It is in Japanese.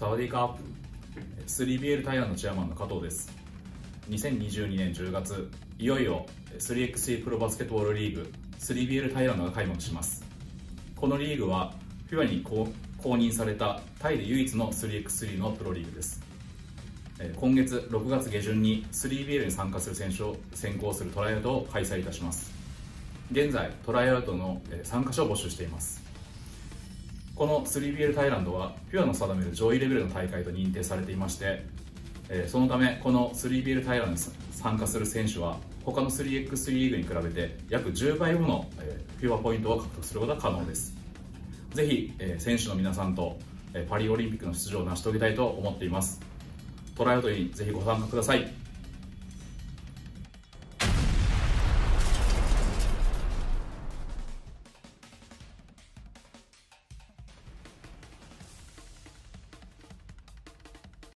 サワディーカープ 3BL タイヤのチェアマンの加藤です。2022年10月いよいよ 3x3 プロバスケットボールリーグ 3BL タイランドが開幕します。このリーグは FIBA に公認されたタイで唯一の 3x3 のプロリーグです。今月6月下旬に 3BL に参加する選手を選考するトライアウトを開催いたします。現在トライアウトの参加者を募集しています。この 3BL タイランドは FIBA の定める上位レベルの大会と認定されていましてそのためこの 3BL タイランドに参加する選手は他の 3x3 リーグに比べて約10倍もの FIBA ポイントを獲得することが可能です。ぜひ選手の皆さんとパリオリンピックの出場を成し遂げたいと思っています。トライアウトにぜひご参加ください。